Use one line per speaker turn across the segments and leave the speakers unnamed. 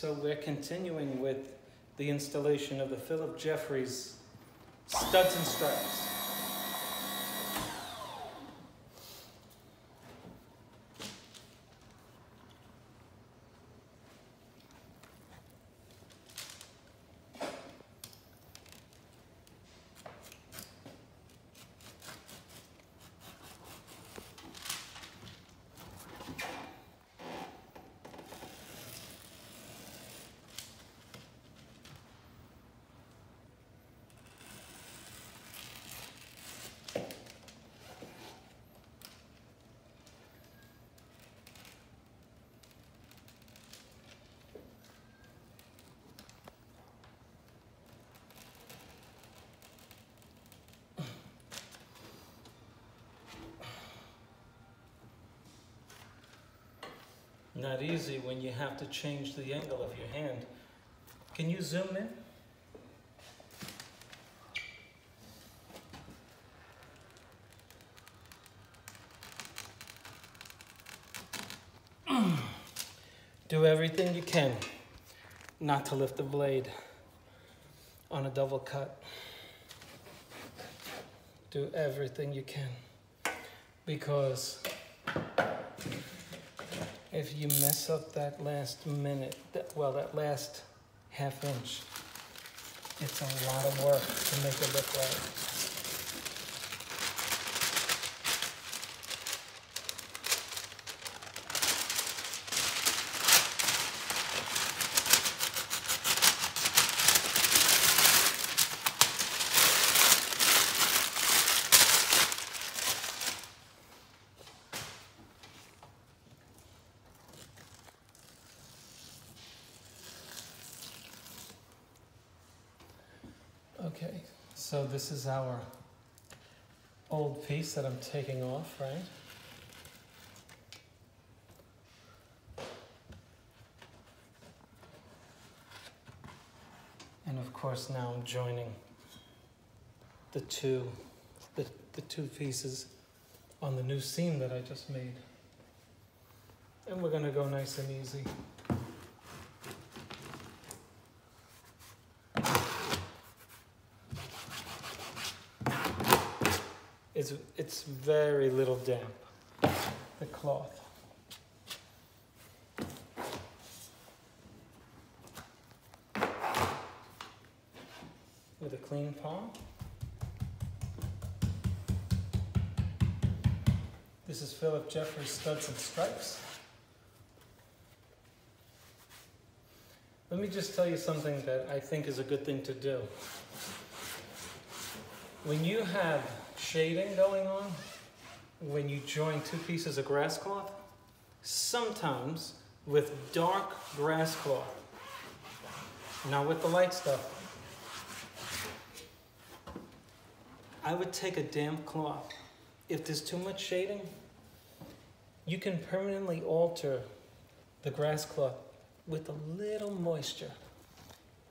So we're continuing with the installation of the Phillip Jeffries studs and stripes. Not easy when you have to change the angle of your hand. Can you zoom in? Do everything you can not to lift the blade on a double cut. Do everything you can because if you mess up that last minute, that, well, that last half inch, it's a lot of work to make it look right. Okay, so this is our old piece that I'm taking off, right? And of course now I'm joining the two, the, the two pieces on the new seam that I just made. And we're gonna go nice and easy. It's, it's very little damp, the cloth. With a clean palm. This is Phillip Jeffries Studs and Stripes. Let me just tell you something that I think is a good thing to do. When you have shading going on, when you join two pieces of grass cloth, sometimes with dark grass cloth, not with the light stuff, I would take a damp cloth. If there's too much shading, you can permanently alter the grass cloth with a little moisture.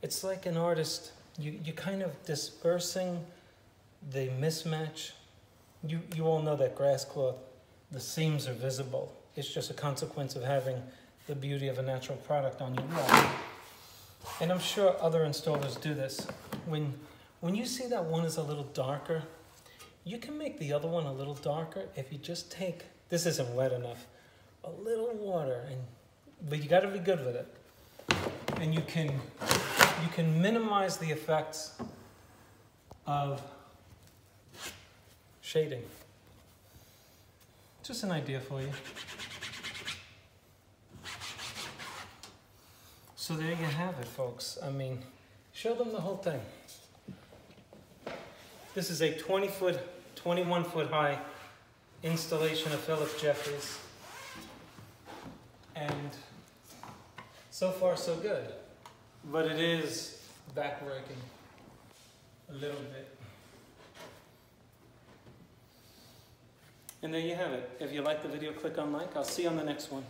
It's like an artist, you, you kind of dispersing the mismatch. You, you all know that grass cloth, the seams are visible. It's just a consequence of having the beauty of a natural product on your wall. And I'm sure other installers do this. When, when you see that one is a little darker, you can make the other one a little darker if you just take, this isn't wet enough, a little water, and but you gotta be good with it. And you can, you can minimize the effects of shading. Just an idea for you. So there you have it, folks. I mean, show them the whole thing. This is a 20 foot, 21 foot high installation of Phillip Jeffries. And so far so good. But it is backbreaking a little bit. And there you have it. If you like the video, click on like. I'll see you on the next one.